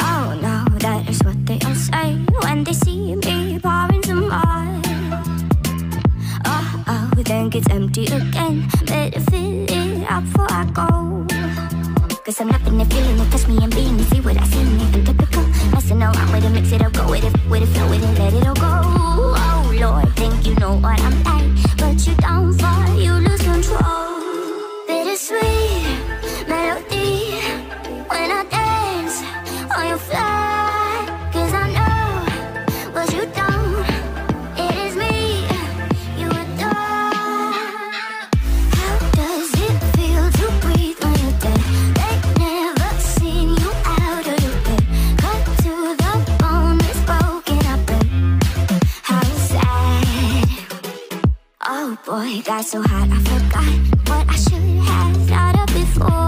Oh no, that is what they all say when they see me pouring some more. Oh oh, then gets empty again. Better fill it up before I go. Cause I'm up the feeling, it touch me and being, see what I see, and typical. Messing around with it, mix it up, go with it, with it, flow with it. boy got so hot I forgot what I should have thought of before.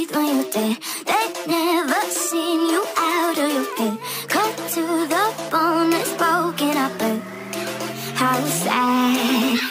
hate when you. They never seen you out of your pain. Cut to the bone, it's broken up. How sad.